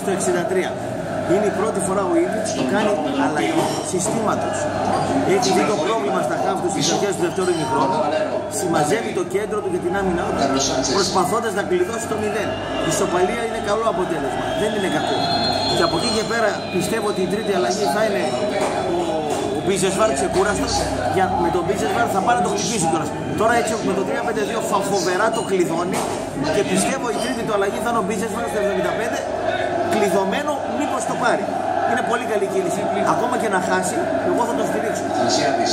Στο 63. Είναι η πρώτη φορά ο Ήλιτς που κάνει αλλαγή συστήματος. Έχει δει το πρόβλημα στα χάφη του στις αρχές του δεύτερου ημιχρόνου. Συμμαζεύει το κέντρο του και την άμυνά του προσπαθώντας να κλειδώσει το 0. Η σοπαλία είναι καλό αποτέλεσμα. Δεν είναι κακό. Και από εκεί και πέρα πιστεύω ότι η τρίτη αλλαγή θα είναι ο, ο Μπίζεσβάρ ξεκούραστος. Για, με τον Μπίζεσβάρ θα πάρει να το χτυπήσει τώρα. Τώρα έτσι με το 3-5-2 φα- φοβερά το κλειδώνει και πιστεύω η τρίτη του αλλαγή θα είναι ο Μπίζεσβάρ στο 75 κλειδωμένο μήπως το πάρει. Είναι πολύ καλή κίνηση. Ακόμα και να χάσει, εγώ θα το στηρίξω. Θανασιάδης.